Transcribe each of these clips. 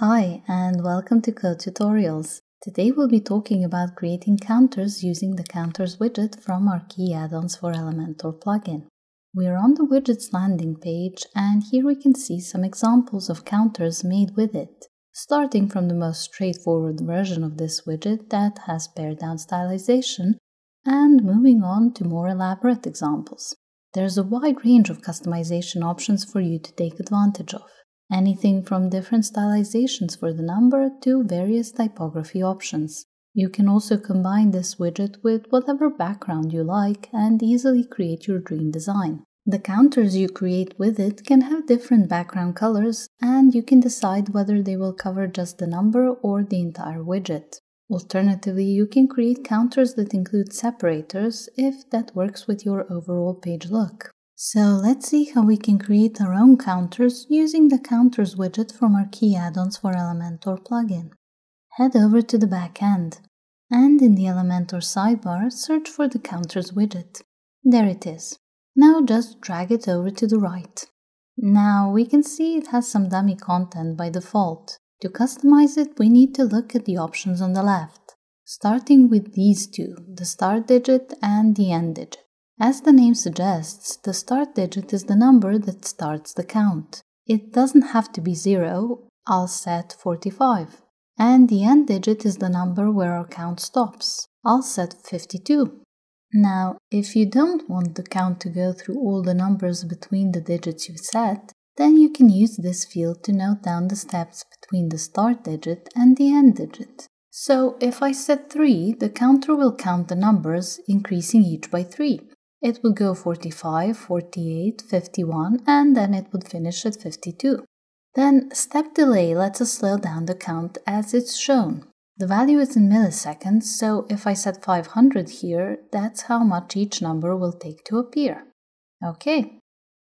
Hi, and welcome to Qode Tutorials. Today we'll be talking about creating counters using the Counters widget from our Qi add-ons for Elementor plugin. We're on the widget's landing page, and here we can see some examples of counters made with it, starting from the most straightforward version of this widget that has pared down stylization, and moving on to more elaborate examples. There's a wide range of customization options for you to take advantage of anything from different stylizations for the number to various typography options. You can also combine this widget with whatever background you like and easily create your dream design. The counters you create with it can have different background colors and you can decide whether they will cover just the number or the entire widget. Alternatively, you can create counters that include separators if that works with your overall page look. So let's see how we can create our own counters using the Counters widget from our Qi add-ons for Elementor plugin. Head over to the back end, and in the Elementor sidebar, search for the Counters widget. There it is. Now just drag it over to the right. Now we can see it has some dummy content by default. To customize it, we need to look at the options on the left, starting with these two, the start digit and the end digit. As the name suggests, the start digit is the number that starts the count. It doesn't have to be 0, I'll set 45. And the end digit is the number where our count stops. I'll set 52. Now, if you don't want the count to go through all the numbers between the digits you set, then you can use this field to note down the steps between the start digit and the end digit. So if I set 3, the counter will count the numbers, increasing each by 3. It would go 45, 48, 51, and then it would finish at 52. Then step delay lets us slow down the count as it's shown. The value is in milliseconds, so if I set 500 here, that's how much each number will take to appear. Okay.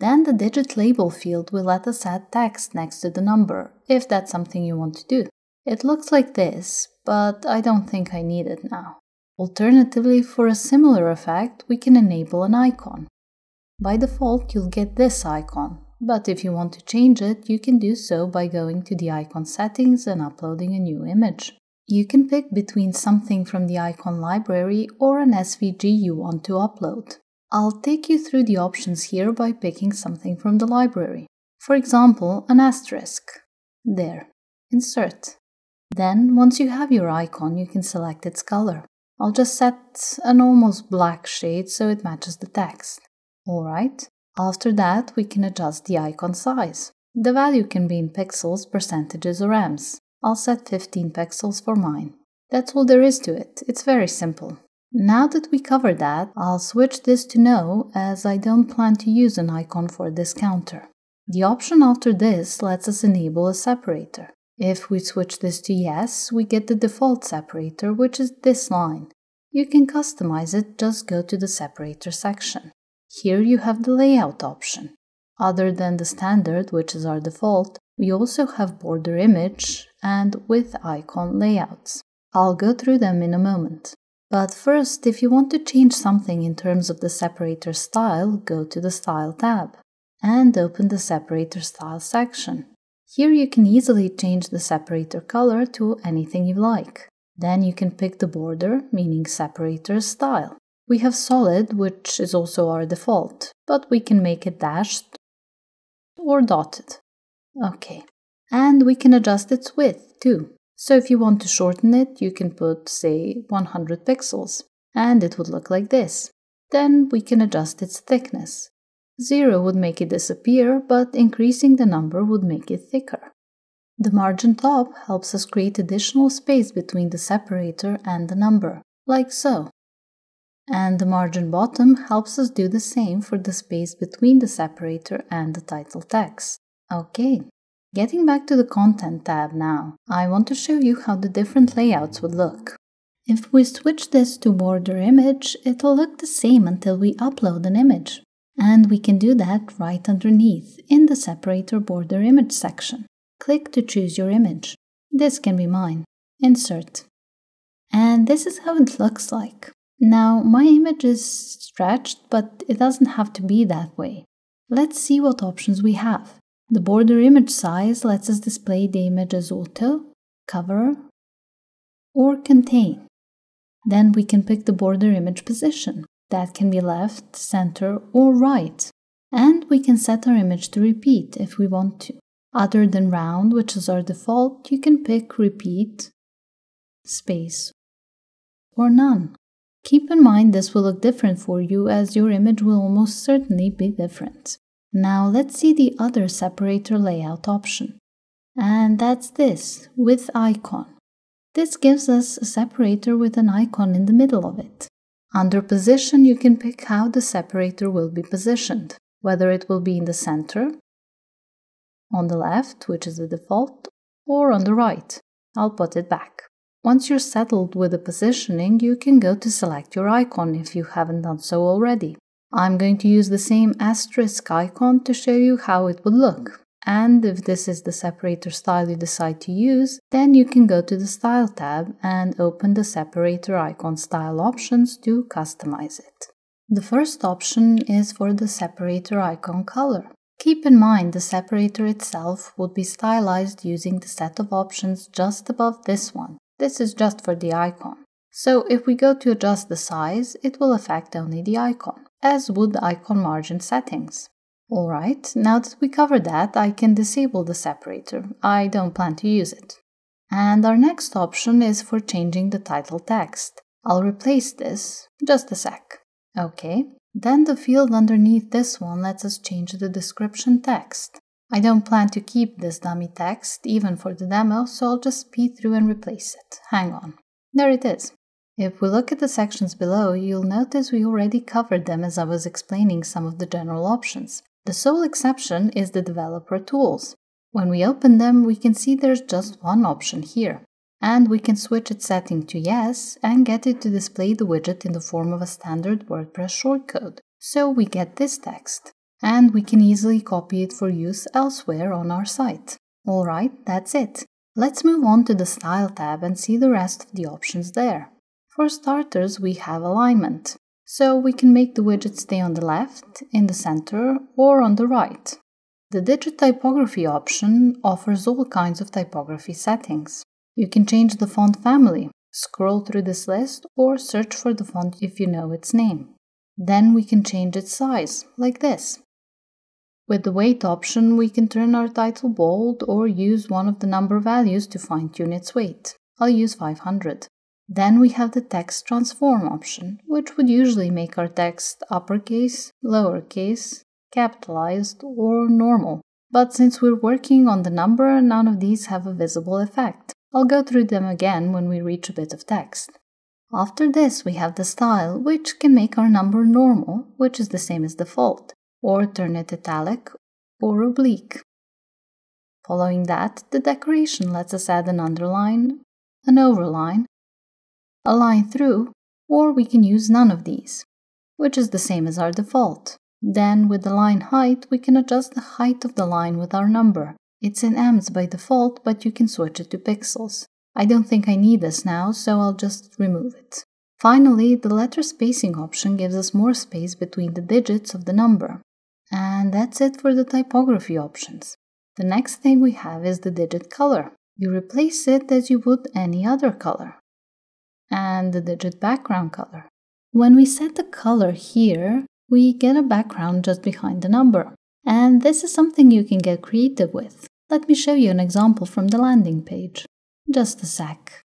Then the digit label field will let us add text next to the number, if that's something you want to do. It looks like this, but I don't think I need it now. Alternatively, for a similar effect, we can enable an icon. By default, you'll get this icon, but if you want to change it, you can do so by going to the icon settings and uploading a new image. You can pick between something from the icon library or an SVG you want to upload. I'll take you through the options here by picking something from the library. For example, an asterisk. There. Insert. Then, once you have your icon, you can select its color. I'll just set an almost black shade so it matches the text. Alright, after that we can adjust the icon size. The value can be in pixels, percentages or ems. I'll set 15 pixels for mine. That's all there is to it, it's very simple. Now that we covered that, I'll switch this to no as I don't plan to use an icon for this counter. The option after this lets us enable a separator. If we switch this to yes, we get the default separator, which is this line. You can customize it, just go to the separator section. Here you have the layout option. Other than the standard, which is our default, we also have border image and with icon layouts. I'll go through them in a moment. But first, if you want to change something in terms of the separator style, go to the Style tab and open the Separator Style section. Here you can easily change the separator color to anything you like. Then you can pick the border, meaning separator style. We have solid, which is also our default, but we can make it dashed or dotted. Okay. And we can adjust its width too. So if you want to shorten it, you can put, say, 100 pixels, and it would look like this. Then we can adjust its thickness. Zero would make it disappear, but increasing the number would make it thicker. The margin top helps us create additional space between the separator and the number, like so. And the margin bottom helps us do the same for the space between the separator and the title text. Okay, getting back to the Content tab now, I want to show you how the different layouts would look. If we switch this to border image, it'll look the same until we upload an image. And we can do that right underneath in the separator border image section. Click to choose your image. This can be mine. Insert. And this is how it looks like. Now, my image is stretched, but it doesn't have to be that way. Let's see what options we have. The border image size lets us display the image as auto, cover, or contain. Then we can pick the border image position. That can be left, center, or right. And we can set our image to repeat if we want to. Other than round, which is our default, you can pick repeat, space, or none. Keep in mind this will look different for you as your image will almost certainly be different. Now let's see the other separator layout option. And that's this, with icon. This gives us a separator with an icon in the middle of it. Under position, you can pick how the separator will be positioned, whether it will be in the center, on the left, which is the default, or on the right. I'll put it back. Once you're settled with the positioning, you can go to select your icon if you haven't done so already. I'm going to use the same asterisk icon to show you how it would look. And if this is the separator style you decide to use, then you can go to the Style tab and open the separator icon style options to customize it. The first option is for the separator icon color. Keep in mind the separator itself would be stylized using the set of options just above this one. This is just for the icon. So if we go to adjust the size, it will affect only the icon, as would the icon margin settings. Alright, now that we covered that, I can disable the separator. I don't plan to use it. And our next option is for changing the title text. I'll replace this, just a sec. Okay, then the field underneath this one lets us change the description text. I don't plan to keep this dummy text even for the demo, so I'll just speed through and replace it. Hang on. There it is. If we look at the sections below, you'll notice we already covered them as I was explaining some of the general options. The sole exception is the developer tools. When we open them, we can see there's just one option here. And we can switch its setting to yes and get it to display the widget in the form of a standard WordPress shortcode. So we get this text. And we can easily copy it for use elsewhere on our site. Alright, that's it. Let's move on to the Style tab and see the rest of the options there. For starters, we have alignment. So we can make the widget stay on the left, in the center, or on the right. The digit typography option offers all kinds of typography settings. You can change the font family, scroll through this list, or search for the font if you know its name. Then we can change its size, like this. With the weight option, we can turn our title bold or use one of the number values to fine-tune its weight. I'll use 500. Then we have the text transform option, which would usually make our text uppercase, lowercase, capitalized, or normal. But since we're working on the number, none of these have a visible effect. I'll go through them again when we reach a bit of text. After this, we have the style, which can make our number normal, which is the same as default, or turn it italic or oblique. Following that, the decoration lets us add an underline, an overline, a line through, or we can use none of these, which is the same as our default. Then with the line height, we can adjust the height of the line with our number. It's in ems by default, but you can switch it to pixels. I don't think I need this now, so I'll just remove it. Finally, the letter spacing option gives us more space between the digits of the number. And that's it for the typography options. The next thing we have is the digit color. You replace it as you would any other color and the digit background color. When we set the color here, we get a background just behind the number. And this is something you can get creative with. Let me show you an example from the landing page. Just a sec.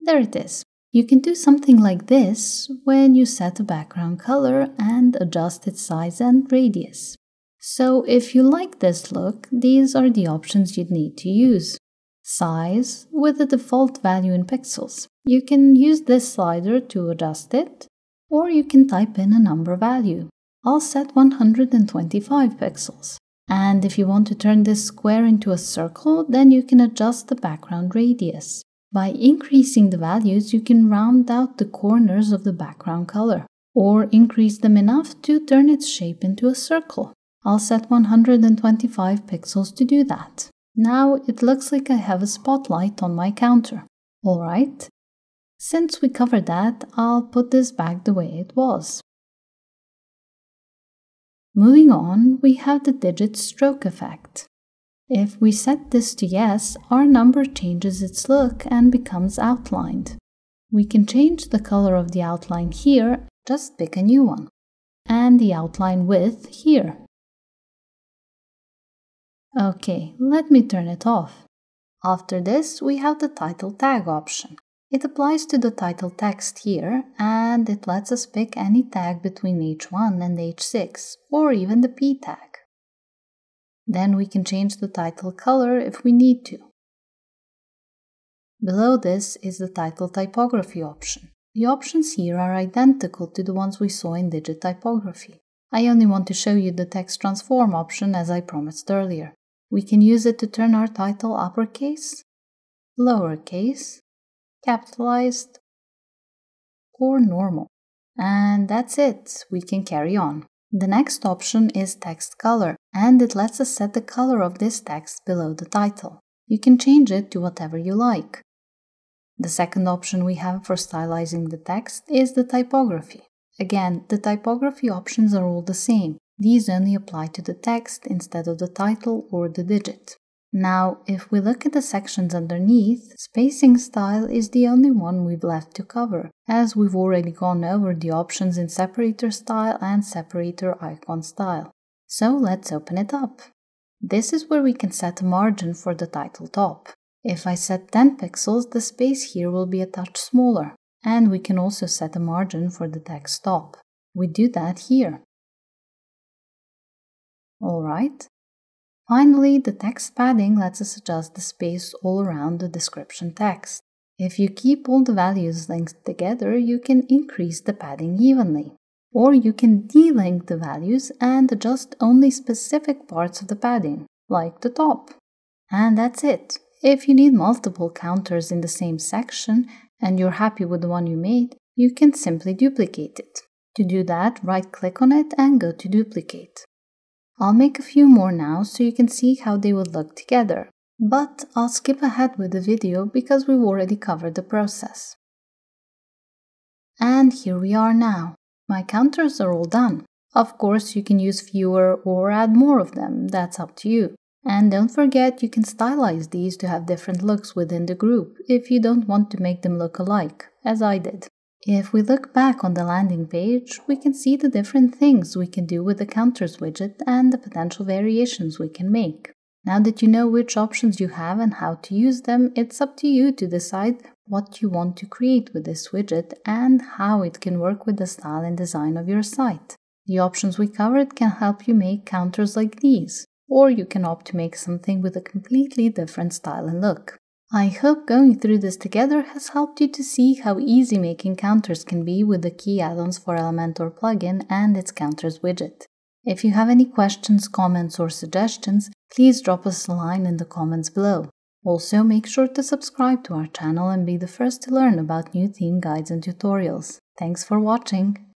There it is. You can do something like this when you set a background color and adjust its size and radius. So if you like this look, these are the options you'd need to use size with the default value in pixels. You can use this slider to adjust it, or you can type in a number value. I'll set 125 pixels. And if you want to turn this square into a circle, then you can adjust the background radius. By increasing the values, you can round out the corners of the background color, or increase them enough to turn its shape into a circle. I'll set 125 pixels to do that. Now it looks like I have a spotlight on my counter. Alright. Since we covered that, I'll put this back the way it was. Moving on, we have the digit stroke effect. If we set this to yes, our number changes its look and becomes outlined. We can change the color of the outline here, just pick a new one, and the outline width here. Okay, let me turn it off. After this, we have the title tag option. It applies to the title text here, and it lets us pick any tag between H1 and H6, or even the P tag. Then we can change the title color if we need to. Below this is the title typography option. The options here are identical to the ones we saw in digit typography. I only want to show you the text transform option as I promised earlier. We can use it to turn our title uppercase, lowercase, capitalized, or normal. And that's it, we can carry on. The next option is text color, and it lets us set the color of this text below the title. You can change it to whatever you like. The second option we have for stylizing the text is the typography. Again, the typography options are all the same. These only apply to the text instead of the title or the digit. Now, if we look at the sections underneath, spacing style is the only one we've left to cover, as we've already gone over the options in separator style and separator icon style. So let's open it up. This is where we can set a margin for the title top. If I set 10 pixels, the space here will be a touch smaller, and we can also set a margin for the text top. We do that here. Alright, Finally, the text padding lets us adjust the space all around the description text. If you keep all the values linked together, you can increase the padding evenly. Or you can delink the values and adjust only specific parts of the padding, like the top. And that's it. If you need multiple counters in the same section and you're happy with the one you made, you can simply duplicate it. To do that, right click on it and go to duplicate. I'll make a few more now so you can see how they would look together, but I'll skip ahead with the video because we've already covered the process. And here we are now. My counters are all done. Of course, you can use fewer or add more of them, that's up to you. And don't forget you can stylize these to have different looks within the group if you don't want to make them look alike, as I did. If we look back on the landing page, we can see the different things we can do with the counters widget and the potential variations we can make. Now that you know which options you have and how to use them, it's up to you to decide what you want to create with this widget and how it can work with the style and design of your site. The options we covered can help you make counters like these, or you can opt to make something with a completely different style and look. I hope going through this together has helped you to see how easy making counters can be with the Qi add-ons for Elementor plugin and its counters widget. If you have any questions, comments or suggestions, please drop us a line in the comments below. Also, make sure to subscribe to our channel and be the first to learn about new theme guides and tutorials. Thanks for watching!